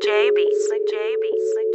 Slick Slick